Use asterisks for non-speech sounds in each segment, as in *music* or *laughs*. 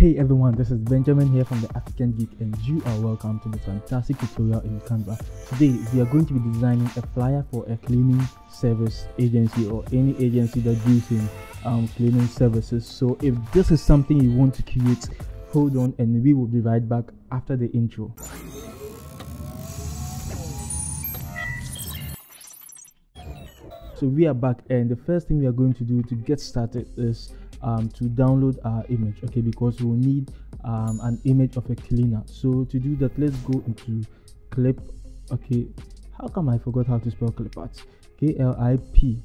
Hey everyone, this is Benjamin here from the African Geek and you are welcome to the fantastic tutorial in Canva. Today we are going to be designing a flyer for a cleaning service agency or any agency that deals in um, cleaning services. So if this is something you want to create, hold on and we will be right back after the intro. So we are back and the first thing we are going to do to get started is um, to download our image okay? Because we'll need um, an image of a cleaner. So to do that let's go into clip okay? How come i forgot how to spell clip art? K-l-i-p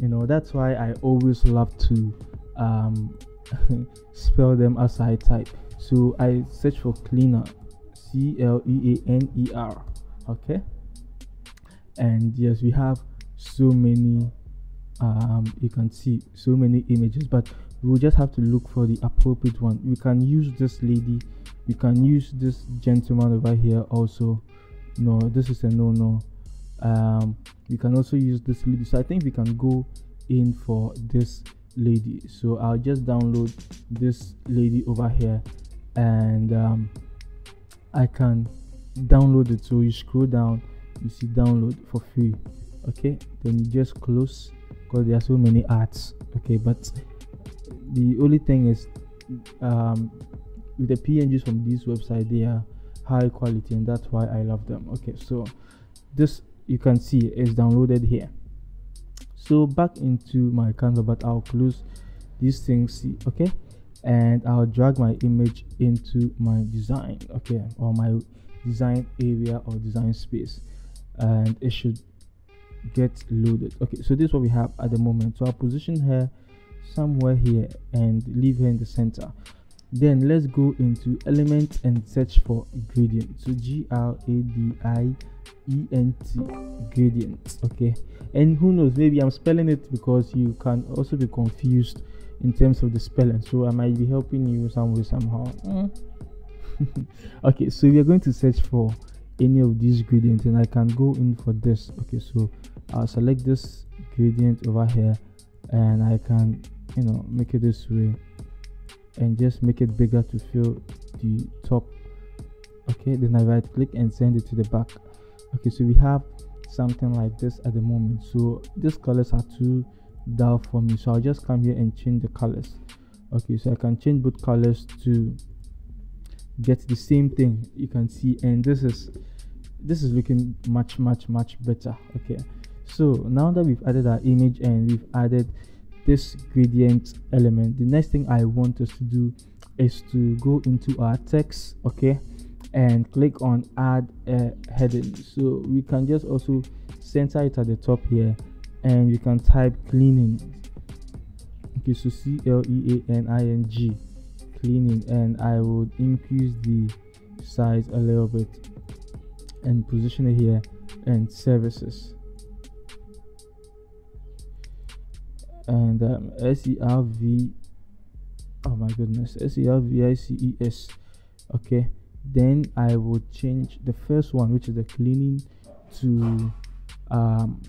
you know that's why i always love to um, *laughs* spell them as i type. So i search for cleaner c-l-e-a-n-e-r okay? And yes we have so many um, you can see so many images but we will just have to look for the appropriate one. We can use this lady we can use this gentleman over here also. No this is a no no um, we can also use this lady. So i think we can go in for this lady. So i'll just download this lady over here and um, i can download it. So you scroll down you see download for free okay then you just close because there are so many arts. Okay but the only thing is um, with the pngs from this website they are high quality and that's why i love them. Okay so this you can see is downloaded here. So back into my canva but i'll close these things okay? And i'll drag my image into my design okay or my design area or design space. And it should get loaded. Okay so this is what we have at the moment. So i'll position her somewhere here and leave her in the center. Then let's go into element and search for gradient. So g-r-a-d-i-e-n-t gradient okay? And who knows maybe i'm spelling it because you can also be confused in terms of the spelling. So i might be helping you some way somehow. Mm. *laughs* okay so we are going to search for any of these gradients and I can go in for this. Okay so I'll select this gradient over here and I can you know make it this way and just make it bigger to fill the top. Okay then I right click and send it to the back. Okay so we have something like this at the moment. So these colors are too dull for me so I'll just come here and change the colors. Okay so I can change both colors to get the same thing you can see and this is this is looking much much much better okay? So now that we've added our image and we've added this gradient element the next thing i want us to do is to go into our text okay? And click on add a heading. So we can just also center it at the top here and you can type cleaning. Okay so c-l-e-a-n-i-n-g cleaning and I would increase the size a little bit and position it here and services. And um, S-E-R-V oh my goodness S-E-R-V-I-C-E-S okay? Then I would change the first one which is the cleaning to um,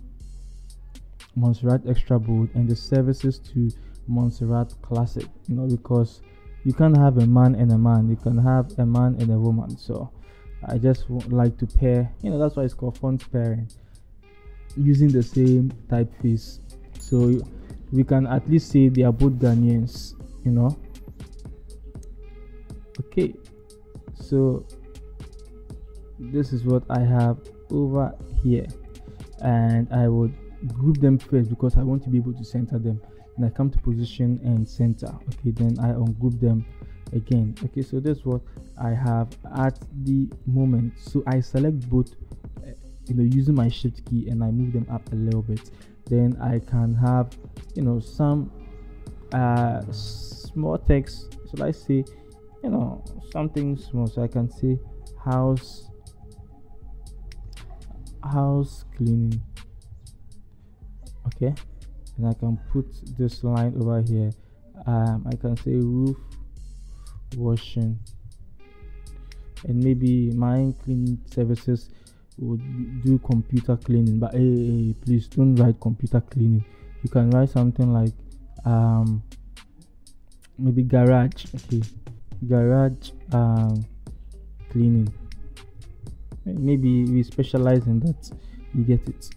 Montserrat Extra Bold and the services to Montserrat Classic. You know because you can't have a man and a man. You can have a man and a woman. So i just like to pair you know that's why it's called font pairing using the same typeface so we can at least say they are both ghanaians you know. Okay. So this is what i have over here. And i would group them first because i want to be able to center them and I come to position and center. Okay then I ungroup them again. Okay so that's what I have at the moment. So I select both uh, you know using my shift key and I move them up a little bit. Then I can have you know some uh, small text. So I say you know something small. So I can say house house cleaning. Okay and I can put this line over here. Um, I can say roof washing. And maybe my cleaning services would do computer cleaning. But hey, hey, please don't write computer cleaning. You can write something like um, maybe garage okay. Garage um cleaning. Maybe we specialize in that. You get it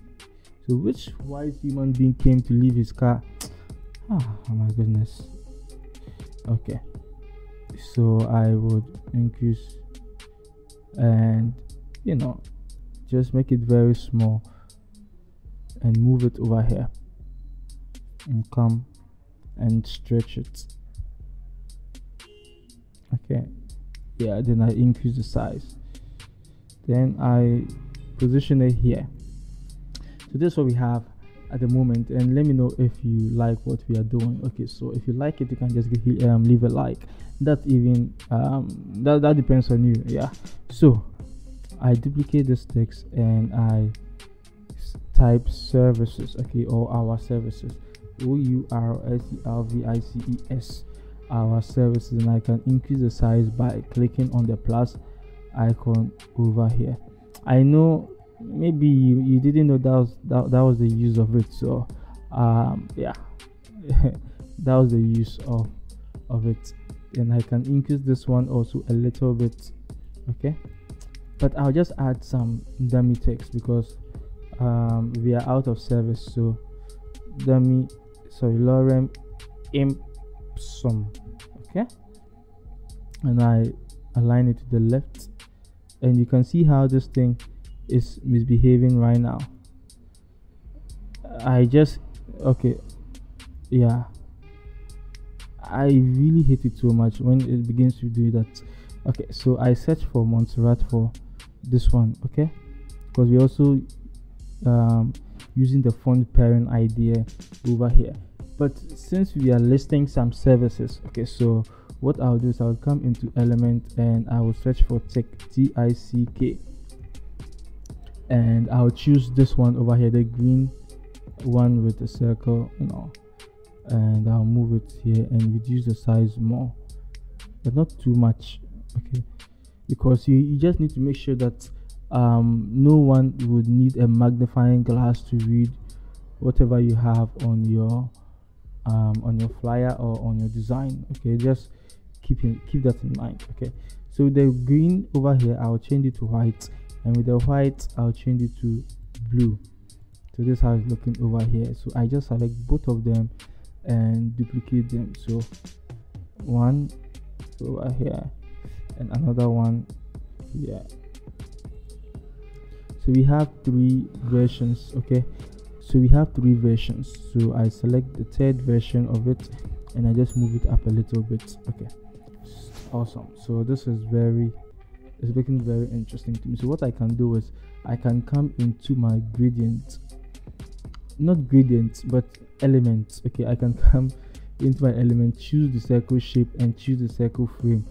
so which wise human being came to leave his car? Ah, oh my goodness. Okay. So i would increase and you know just make it very small and move it over here and come and stretch it. Okay. Yeah then I increase the size. Then I position it here so this is what we have at the moment and let me know if you like what we are doing. Okay so if you like it you can just give, um, leave a like. That even um, that, that depends on you yeah. So I duplicate this text and I type services okay or our services. O u r s e r v i c e s our services and I can increase the size by clicking on the plus icon over here. I know maybe you, you didn't know that was that, that was the use of it so um yeah. *laughs* That was the use of of it. And I can increase this one also a little bit okay? But I'll just add some dummy text because um, we are out of service so dummy sorry lorem ipsum okay? And I align it to the left. And you can see how this thing is misbehaving right now. I just okay yeah. I really hate it so much when it begins to do that. Okay so I search for Montserrat for this one okay? Because we also um, using the font pairing idea over here. But since we are listing some services okay so what i'll do is i'll come into element and i will search for tick t-i-c-k and i'll choose this one over here the green one with the circle you know and i'll move it here and reduce the size more but not too much okay? Because you, you just need to make sure that um, no one would need a magnifying glass to read whatever you have on your um, on your flyer or on your design okay? Just keep in, keep that in mind okay? So the green over here i'll change it to white and with the white i'll change it to blue. So this is how it's looking over here. So i just select both of them and duplicate them. So one over here and another one here. So we have three versions okay? So we have three versions. So i select the third version of it and i just move it up a little bit okay? Awesome. So this is very it's looking very interesting to me. So what i can do is i can come into my gradient not gradient but elements okay i can *laughs* come into my element choose the circle shape and choose the circle frame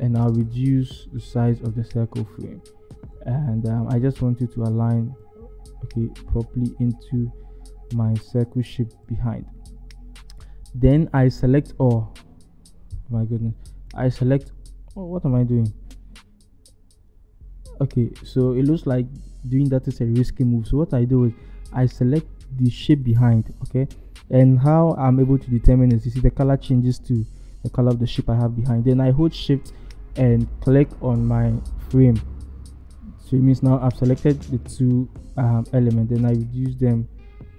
and i'll reduce the size of the circle frame. And um, i just want you to align okay properly into my circle shape behind. Then i select all. Oh, my goodness. I select oh, what am i doing okay so it looks like doing that is a risky move. So what i do is i select the shape behind okay? And how i'm able to determine is you see the color changes to the color of the shape i have behind. Then i hold shift and click on my frame. So it means now I've selected the two um, elements. Then I reduce them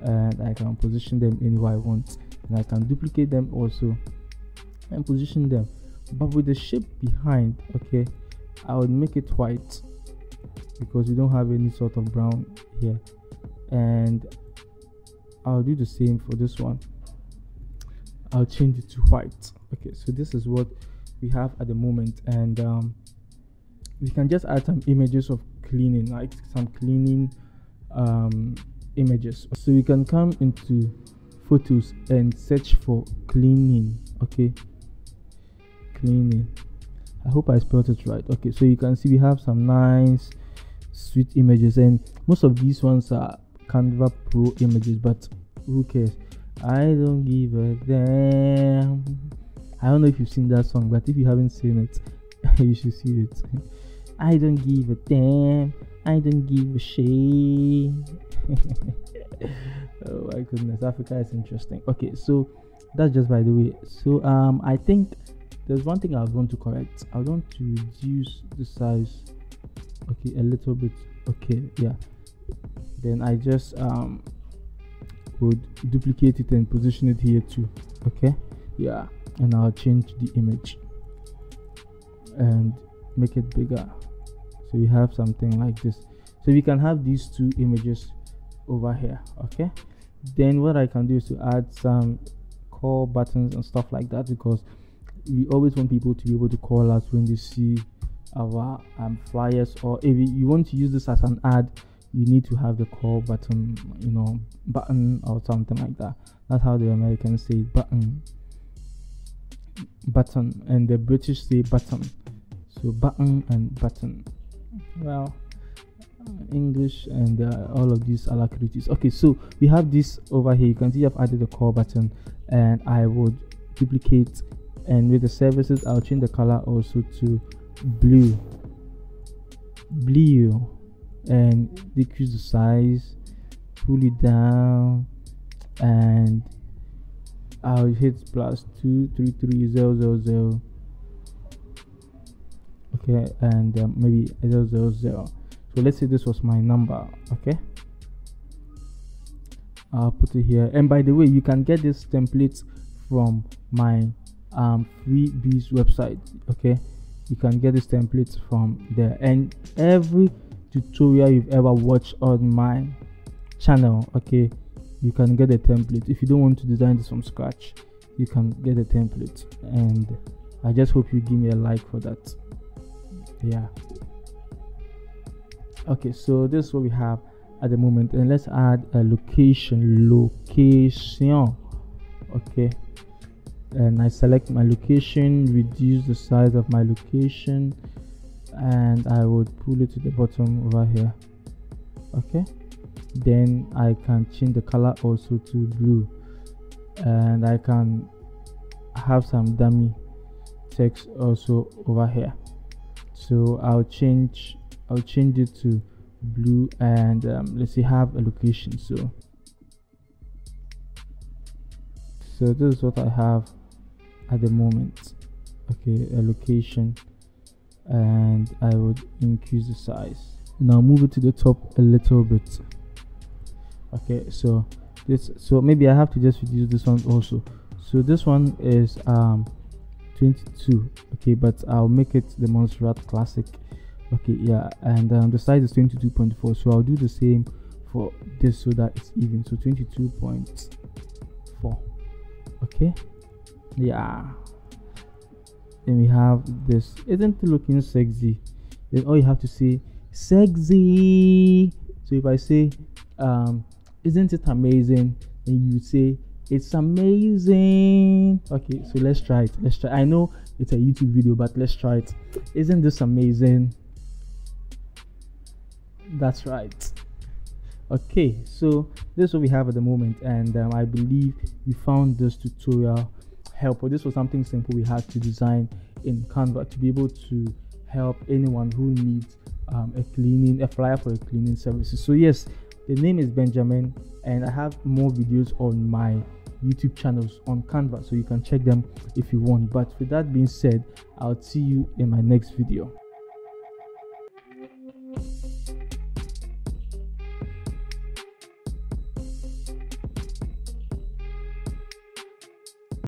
and I can position them anywhere I want. And I can duplicate them also and position them. But with the shape behind okay I would make it white because we don't have any sort of brown here. And I'll do the same for this one. I'll change it to white. Okay so this is what we have at the moment. And um, we can just add some images of cleaning like some cleaning um, images. So you can come into photos and search for cleaning okay? Cleaning i hope i spelled it right okay so you can see we have some nice sweet images and most of these ones are canva pro images but who cares i don't give a damn i don't know if you've seen that song but if you haven't seen it *laughs* you should see it I don't give a damn. I don't give a shit. *laughs* oh my goodness, Africa is interesting. Okay, so that's just by the way so um i think there's one thing i want to correct. I want to reduce the size okay a little bit okay yeah. Then i just um would duplicate it and position it here too okay? Yeah and i'll change the image and make it bigger. So you have something like this. So we can have these two images over here okay? Then what i can do is to add some call buttons and stuff like that because we always want people to be able to call us when they see our um, flyers or if you want to use this as an ad you need to have the call button you know button or something like that. That's how the americans say button. Button and the british say button. So button and button. Well english and uh, all of these alacrities. Okay so we have this over here. You can see i've added the call button and i would duplicate and with the services i'll change the color also to blue. Blue. And decrease the size pull it down and I'll hit plus two three three zero zero zero. Okay and um, maybe zero zero zero. So let's say this was my number okay? I'll put it here. And by the way you can get this template from my um freebies website okay? You can get this template from there. And every tutorial you've ever watched on my channel okay you can get a template. If you don't want to design this from scratch you can get a template. And i just hope you give me a like for that. Yeah. Okay so this is what we have at the moment. And let's add a location. Location. Okay and I select my location reduce the size of my location and I would pull it to the bottom over here. Okay? Then I can change the color also to blue. And I can have some dummy text also over here. So I'll change I'll change it to blue and um, let's see have a location so. So this is what I have at the moment. Okay a location and I would increase the size. Now move it to the top a little bit. Okay so this so maybe I have to just reduce this one also. So this one is um 22 okay but I'll make it the Montserrat classic. Okay yeah and um, the size is 22.4 so I'll do the same for this so that it's even. So 22.4 okay yeah. Then we have this. Isn't it looking sexy? Then all you have to say sexy. So if i say um isn't it amazing? And you say it's amazing. Okay so let's try it. Let's try. I know it's a youtube video but let's try it. Isn't this amazing? That's right. Okay so this is what we have at the moment and um, i believe you found this tutorial helpful this was something simple we had to design in canva to be able to help anyone who needs um, a cleaning a flyer for a cleaning services. So yes the name is benjamin and i have more videos on my youtube channels on canva so you can check them if you want. But with that being said i'll see you in my next video